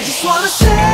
i just wanna say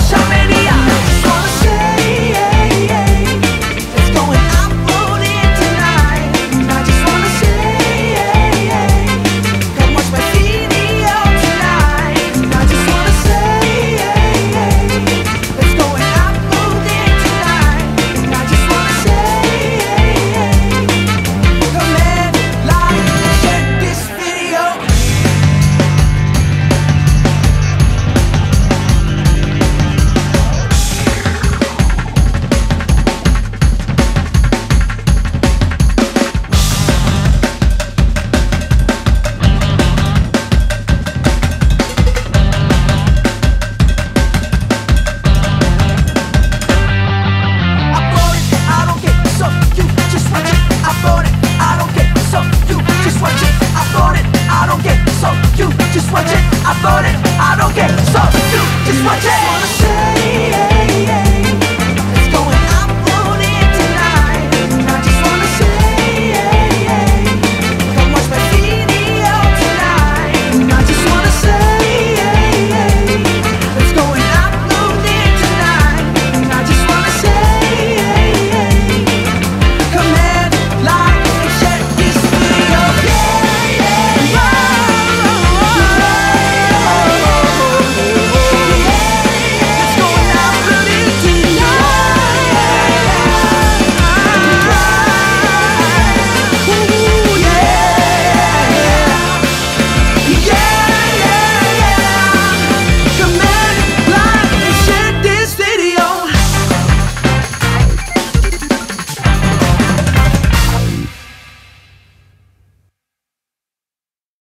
social media